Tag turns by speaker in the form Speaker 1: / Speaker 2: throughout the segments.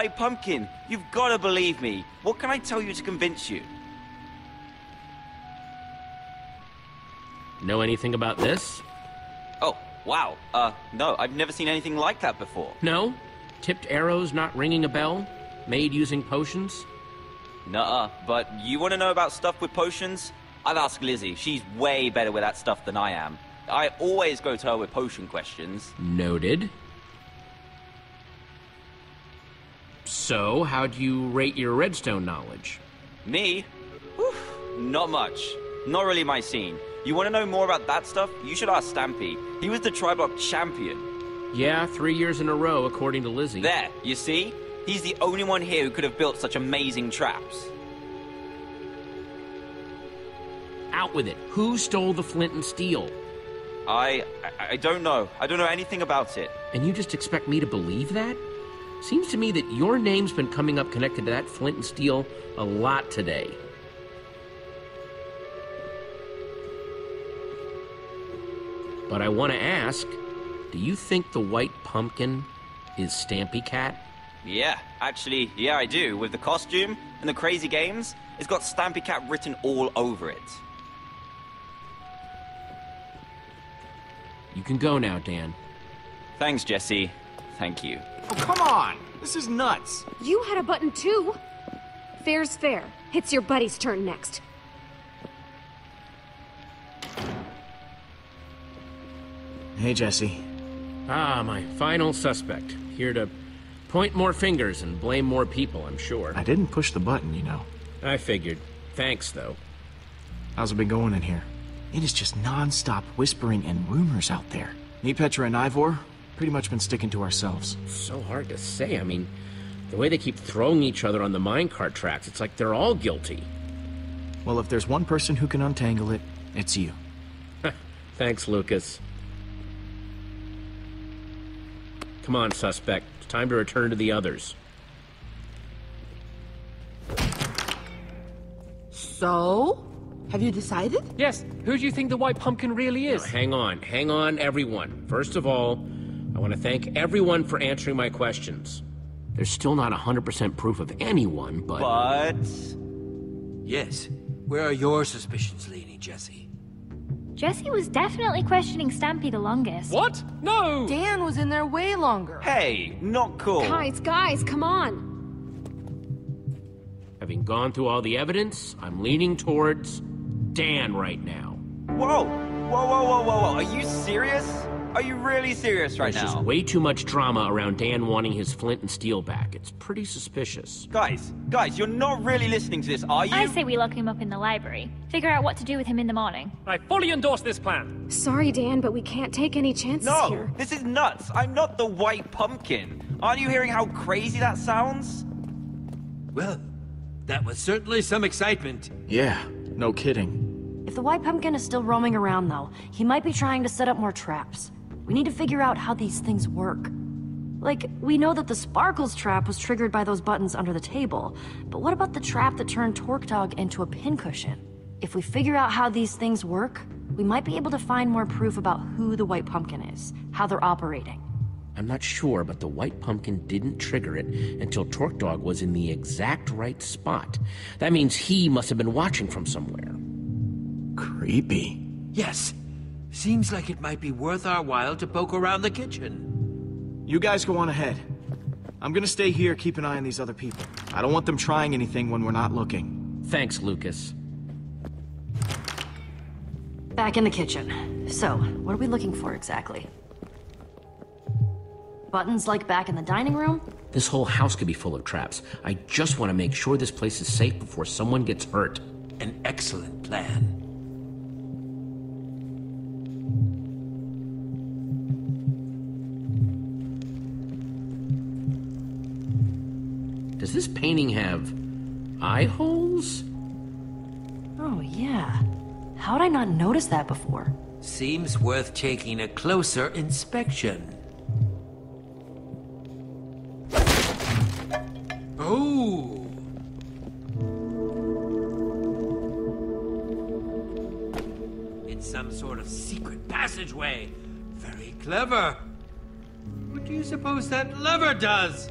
Speaker 1: White Pumpkin. You've got to believe me. What can I tell you to convince you?
Speaker 2: Know anything about this?
Speaker 1: Oh, wow. Uh, no, I've never seen anything like that before.
Speaker 2: No? Tipped arrows not ringing a bell? Made using potions?
Speaker 1: Nuh-uh, but you want to know about stuff with potions? I'll ask Lizzie. She's way better with that stuff than I am. I always go to her with potion questions.
Speaker 2: Noted. So, how do you rate your redstone knowledge?
Speaker 1: Me? Whew, not much. Not really my scene. You want to know more about that stuff? You should ask Stampy. He was the Triblock champion.
Speaker 2: Yeah, three years in a row, according to Lizzie.
Speaker 1: There, you see? He's the only one here who could have built such amazing traps.
Speaker 2: Out with it. Who stole the flint and steel?
Speaker 1: I, I... I don't know. I don't know anything about it.
Speaker 2: And you just expect me to believe that? Seems to me that your name's been coming up connected to that flint and steel a lot today. But I want to ask, do you think the white pumpkin is Stampy Cat?
Speaker 1: Yeah, actually, yeah, I do. With the costume and the crazy games, it's got Stampy Cat written all over it.
Speaker 2: You can go now, Dan.
Speaker 1: Thanks, Jesse. Thank you.
Speaker 3: Oh, come on! This is nuts!
Speaker 4: You had a button too! Fair's fair. It's your buddy's turn next.
Speaker 3: Hey, Jesse.
Speaker 2: Ah, my final suspect. Here to point more fingers and blame more people, I'm sure.
Speaker 3: I didn't push the button, you know.
Speaker 2: I figured. Thanks, though.
Speaker 3: How's it been going in here? It is just non-stop whispering and rumors out there. Me, Petra, and Ivor, pretty much been sticking to ourselves.
Speaker 2: So hard to say. I mean, the way they keep throwing each other on the minecart tracks, it's like they're all guilty.
Speaker 3: Well, if there's one person who can untangle it, it's you.
Speaker 2: Thanks, Lucas. Come on, suspect. It's time to return to the others.
Speaker 5: So? Have you decided?
Speaker 6: Yes, who do you think the White Pumpkin really is?
Speaker 2: Now, hang on, hang on, everyone. First of all, I want to thank everyone for answering my questions. There's still not 100% proof of anyone, but...
Speaker 1: But...
Speaker 7: Yes. Where are your suspicions leaning, Jesse?
Speaker 8: Jesse was definitely questioning Stampy the longest.
Speaker 6: What? No!
Speaker 5: Dan was in there way longer.
Speaker 1: Hey, not cool.
Speaker 4: Guys, guys, come on!
Speaker 2: Having gone through all the evidence, I'm leaning towards Dan right now.
Speaker 1: Whoa! Whoa, whoa, whoa, whoa, whoa. Are you serious? Are you really serious right
Speaker 2: There's
Speaker 1: now?
Speaker 2: just way too much drama around Dan wanting his flint and steel back. It's pretty suspicious.
Speaker 1: Guys, guys, you're not really listening to this, are you?
Speaker 8: I say we lock him up in the library. Figure out what to do with him in the morning.
Speaker 6: I fully endorse this plan.
Speaker 4: Sorry, Dan, but we can't take any chances
Speaker 1: No,
Speaker 4: here.
Speaker 1: this is nuts. I'm not the white pumpkin. Aren't you hearing how crazy that sounds?
Speaker 7: Well, that was certainly some excitement.
Speaker 3: Yeah, no kidding.
Speaker 9: If the White Pumpkin is still roaming around, though, he might be trying to set up more traps. We need to figure out how these things work. Like, we know that the Sparklez trap was triggered by those buttons under the table, but what about the trap that turned TorqueDawg into a pincushion? If we figure out how these things work, we might be able to find more proof about who the White Pumpkin is, how they're operating.
Speaker 2: I'm not sure, but the white pumpkin didn't trigger it until TorqueDawg was in the exact right spot. That means he must have been watching from somewhere.
Speaker 3: Creepy.
Speaker 7: Yes. Seems like it might be worth our while to poke around the kitchen.
Speaker 3: You guys go on ahead. I'm gonna stay here, keep an eye on these other people. I don't want them trying anything when we're not looking.
Speaker 2: Thanks, Lucas.
Speaker 9: Back in the kitchen. So, what are we looking for exactly? Buttons like back in the dining room?
Speaker 2: This whole house could be full of traps. I just want to make sure this place is safe before someone gets hurt.
Speaker 7: An excellent plan.
Speaker 2: Does this painting have eye holes?
Speaker 9: Oh, yeah. How'd I not notice that before?
Speaker 7: Seems worth taking a closer inspection. Oh! It's some sort of secret passageway. Very clever. What do you suppose that lever does?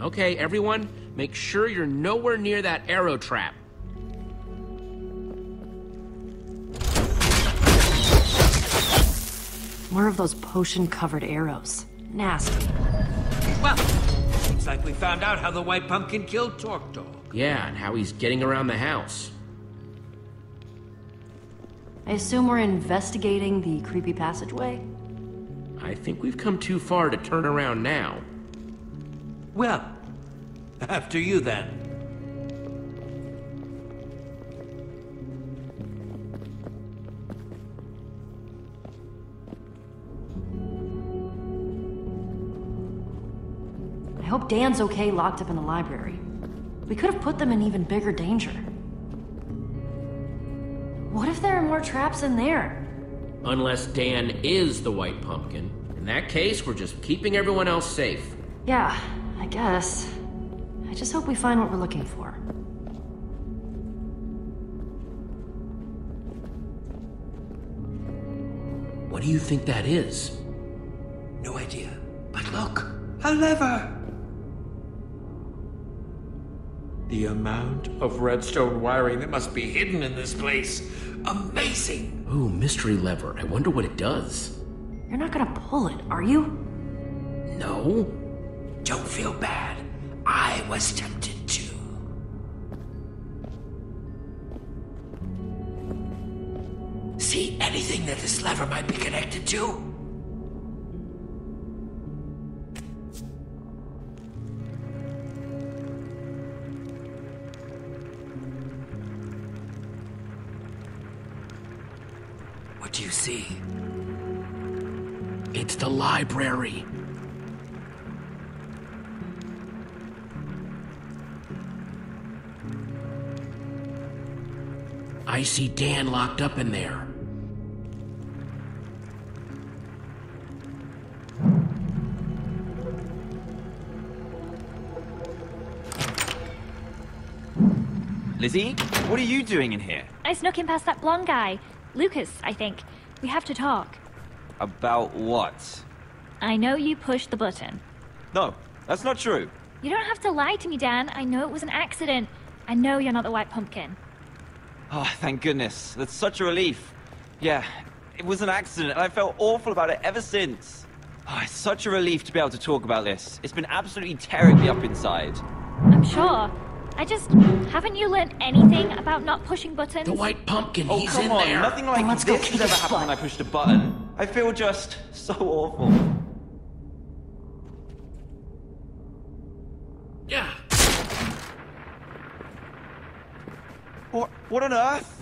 Speaker 2: Okay, everyone, make sure you're nowhere near that arrow trap.
Speaker 9: More of those potion-covered arrows. Nasty.
Speaker 7: Well, seems like we found out how the White Pumpkin killed TorqueDawg.
Speaker 2: Yeah, and how he's getting around the house.
Speaker 9: I assume we're investigating the creepy passageway?
Speaker 2: I think we've come too far to turn around now.
Speaker 7: Well, after you then.
Speaker 9: I hope Dan's okay locked up in the library. We could have put them in even bigger danger. What if there are more traps in there?
Speaker 2: Unless Dan is the White Pumpkin. In that case, we're just keeping everyone else safe.
Speaker 9: Yeah, I guess. I just hope we find what we're looking for.
Speaker 2: What do you think that is?
Speaker 7: No idea. But look, a lever! The amount of redstone wiring that must be hidden in this place. Amazing!
Speaker 2: Ooh, mystery lever. I wonder what it does.
Speaker 9: You're not gonna pull it, are you?
Speaker 2: No?
Speaker 7: Don't feel bad. I was tempted to. See anything that this lever might be connected to? What do you see?
Speaker 2: It's the library. I see Dan locked up in there.
Speaker 1: Lizzie, what are you doing in here?
Speaker 8: I snuck in past that blonde guy. Lucas, I think. We have to talk.
Speaker 1: About what?
Speaker 8: I know you pushed the button.
Speaker 1: No, that's not true.
Speaker 8: You don't have to lie to me, Dan. I know it was an accident. I know you're not the White Pumpkin.
Speaker 1: Oh, thank goodness. That's such a relief. Yeah, it was an accident, and I felt awful about it ever since. Oh, it's such a relief to be able to talk about this. It's been absolutely tearing me up inside.
Speaker 8: I'm sure. I just. Haven't you learned anything about not pushing buttons?
Speaker 2: The White Pumpkin,
Speaker 1: Oh,
Speaker 2: he's
Speaker 1: come
Speaker 2: in
Speaker 1: on.
Speaker 2: there.
Speaker 1: Nothing like
Speaker 9: let's
Speaker 1: this has ever
Speaker 9: his
Speaker 1: happened when I pushed a button. I feel just so awful.
Speaker 2: Yeah.
Speaker 1: What, what on earth?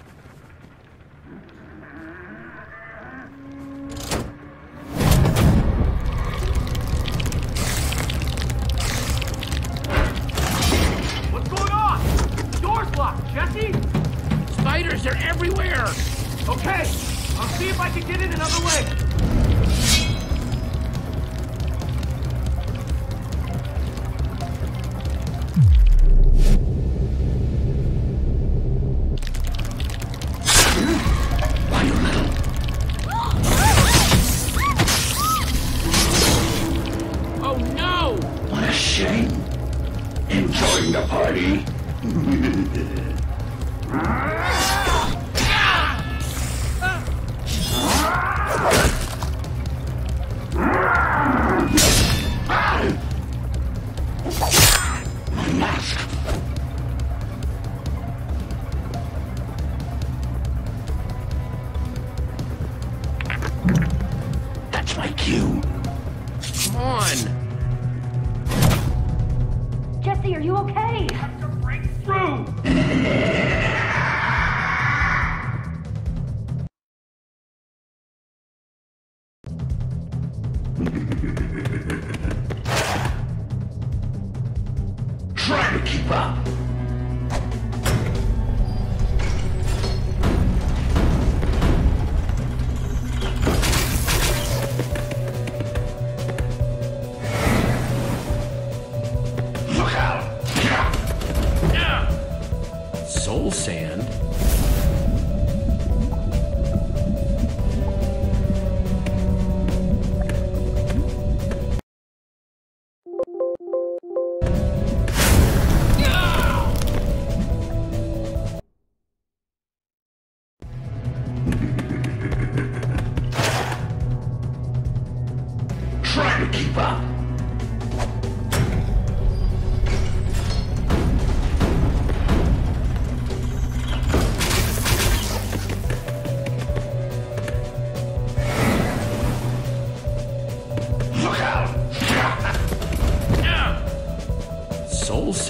Speaker 6: Jesse,
Speaker 2: are
Speaker 9: you okay?
Speaker 10: Try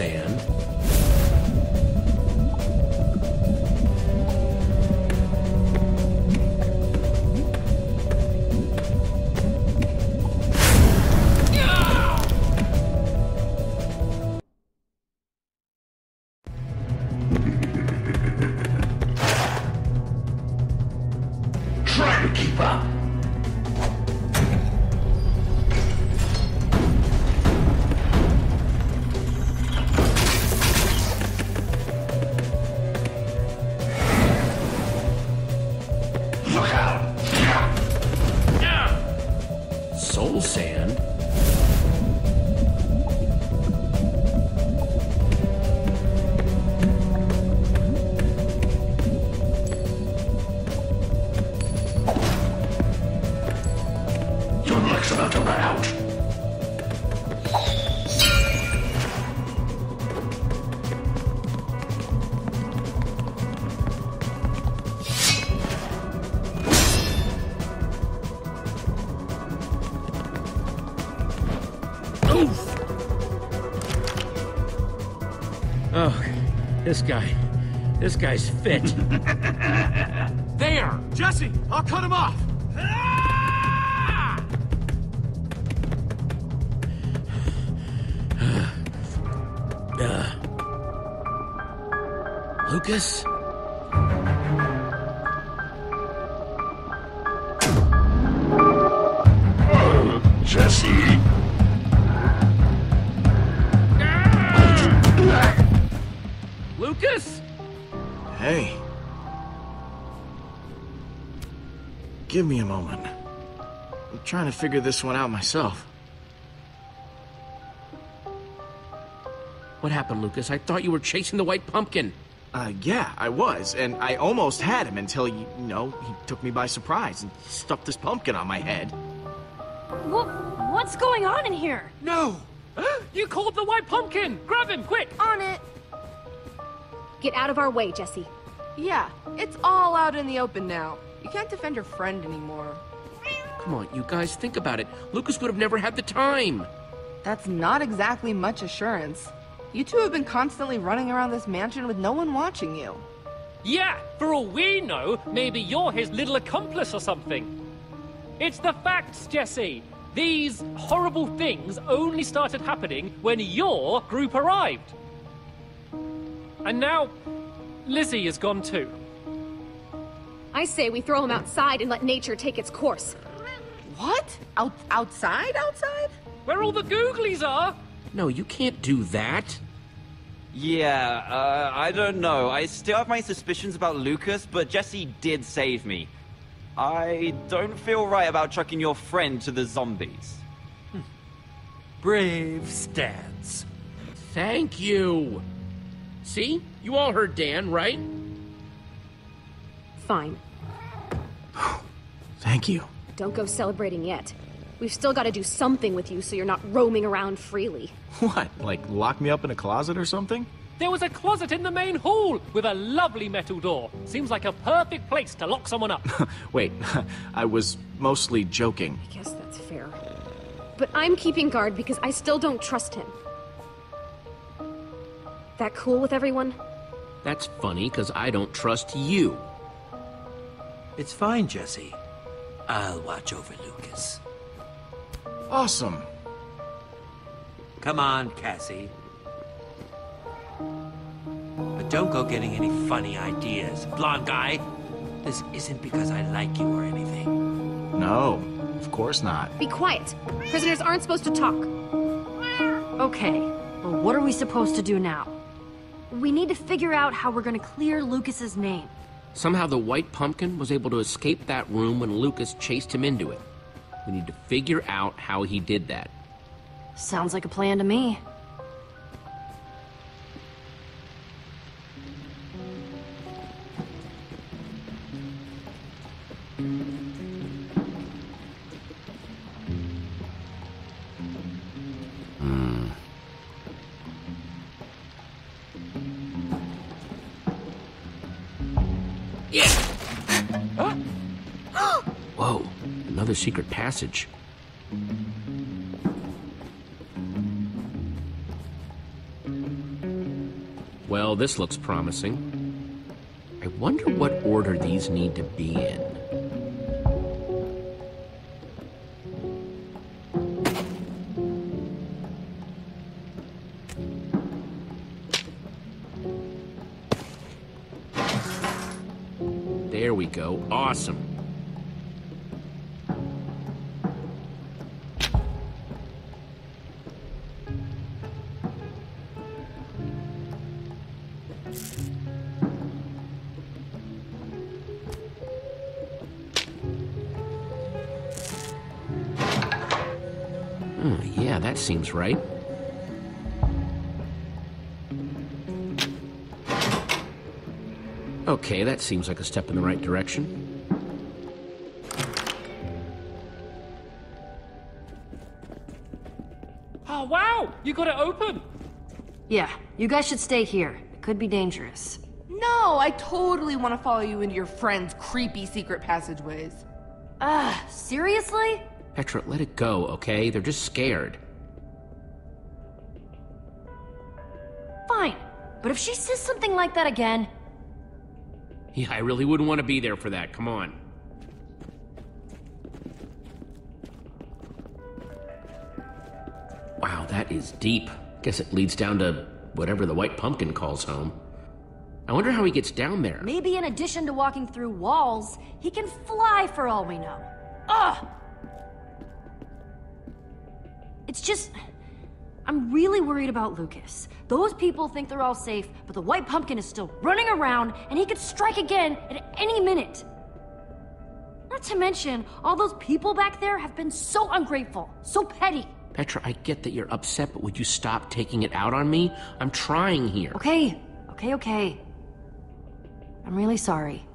Speaker 2: Soul Soul sand? Oh, this guy. This guy's fit.
Speaker 6: There! Jesse, I'll cut him off!
Speaker 10: Uh,
Speaker 2: Lucas?
Speaker 3: Give me a moment. I'm trying to figure this one out myself.
Speaker 2: What happened, Lucas? I thought you were chasing the white pumpkin.
Speaker 3: Uh, yeah, I was, and I almost had him until, you know, he took me by surprise and stuffed this pumpkin on my head.
Speaker 9: What, what's going on in here?
Speaker 6: No! You called the white pumpkin! Grab him, quick!
Speaker 5: On it.
Speaker 4: Get out of our way, Jesse.
Speaker 5: Yeah, it's all out in the open now. You can't defend your friend anymore.
Speaker 2: Come on, you guys, think about it. Lucas would have never had the time.
Speaker 5: That's not exactly much assurance. You two have been constantly running around this mansion with no one watching you.
Speaker 6: Yeah, for all we know, maybe you're his little accomplice or something. It's the facts, Jesse. These horrible things only started happening when your group arrived. And now, Lizzie is gone too.
Speaker 4: I say we throw him outside and let nature take its course.
Speaker 5: What? Out outside? Outside?
Speaker 6: Where all the googlies are?
Speaker 2: No, you can't do that.
Speaker 1: Yeah, uh, I don't know. I still have my suspicions about Lucas, but Jesse did save me. I don't feel right about chucking your friend to the zombies.
Speaker 7: Brave stance.
Speaker 2: Thank you. See? You all heard Dan, right?
Speaker 4: Fine.
Speaker 3: Thank you.
Speaker 4: Don't go celebrating yet. We've still got to do something with you so you're not roaming around freely.
Speaker 3: What, like lock me up in a closet or something?
Speaker 6: There was a closet in the main hall with a lovely metal door. Seems like a perfect place to lock someone up.
Speaker 3: Wait, I was mostly joking.
Speaker 4: I guess that's fair. But I'm keeping guard because I still don't trust him. That cool with everyone?
Speaker 2: That's funny, because I don't trust you.
Speaker 7: It's fine, Jesse. I'll watch over Lucas.
Speaker 3: Awesome.
Speaker 7: Come on, Cassie. But don't go getting any funny ideas. Blonde guy, this isn't because I like you or anything.
Speaker 3: No, of course not.
Speaker 4: Be quiet. Prisoners aren't supposed to talk.
Speaker 9: Okay, well, what are we supposed to do now? We need to figure out how we're gonna clear Lucas's name.
Speaker 2: Somehow the white pumpkin was able to escape that room when Lucas chased him into it. We need to figure out how he did that.
Speaker 9: Sounds like a plan to me.
Speaker 2: Secret passage. Well, this looks promising. I wonder what order these need to be in. There we go. Awesome. Hmm, yeah, that seems right. Okay, that seems like a step in the right direction.
Speaker 6: Oh, wow! You got it open!
Speaker 9: Yeah, you guys should stay here. It could be dangerous.
Speaker 5: No, I totally want to follow you into your friend's creepy secret passageways.
Speaker 9: Ah, seriously?
Speaker 2: Petra, let it go, okay? They're just scared.
Speaker 9: Fine. But if she says something like that again,
Speaker 2: Yeah, I really wouldn't want to be there for that. Come on. Wow, that is deep. Guess it leads down to whatever the white pumpkin calls home. I wonder how he gets down there.
Speaker 9: maybe in addition to walking through walls, he can fly for all we know. Ugh! It's just. I'm really worried about Lucas. Those people think they're all safe, but the White Pumpkin is still running around, and he could strike again at any minute. Not to mention, all those people back there have been so ungrateful, so petty.
Speaker 2: Petra, I get that you're upset, but would you stop taking it out on me? I'm trying here.
Speaker 9: Okay, okay, okay. I'm really sorry.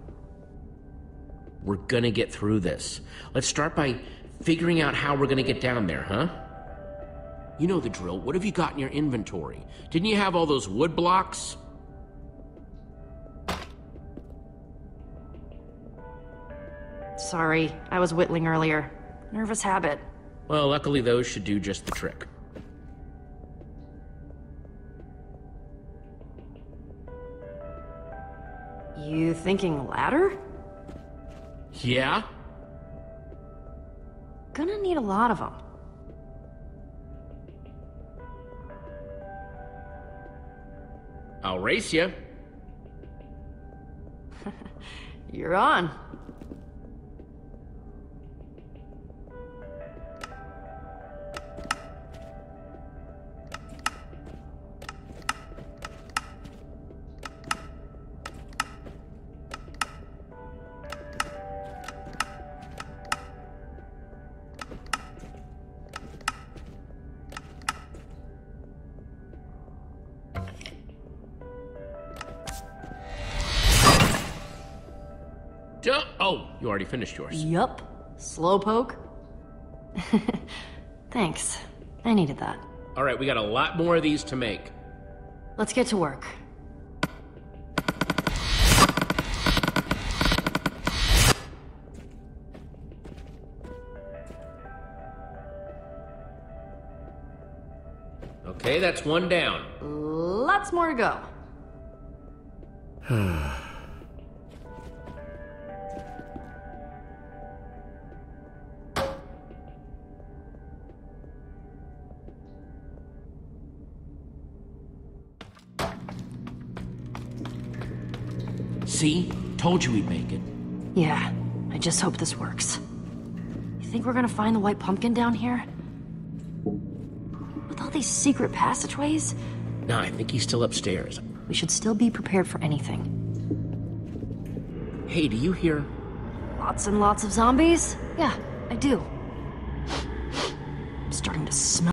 Speaker 2: We're gonna get through this. Let's start by figuring out how we're gonna get down there, huh? You know the drill. What have you got in your inventory? Didn't you have all those wood blocks?
Speaker 9: Sorry, I was whittling earlier. Nervous habit.
Speaker 2: Well, luckily those should do just the trick.
Speaker 9: You thinking ladder?
Speaker 2: Yeah?
Speaker 9: Gonna need a lot of them.
Speaker 2: I'll race you.
Speaker 9: You're on.
Speaker 2: Duh. Oh, you already finished yours.
Speaker 9: Yup. Slowpoke. Thanks. I needed that.
Speaker 2: All right, we got a lot more of these to make.
Speaker 9: Let's get to work.
Speaker 2: Okay, that's one down.
Speaker 9: Lots more to go.
Speaker 2: See? Told you we'd make it.
Speaker 9: Yeah, I just hope this works. You think we're gonna find the white pumpkin down here? With all these secret passageways?
Speaker 2: No, I think he's still upstairs.
Speaker 9: We should still be prepared for anything.
Speaker 2: Hey, do you hear?
Speaker 9: Lots and lots of zombies? Yeah, I do. I'm starting to smell.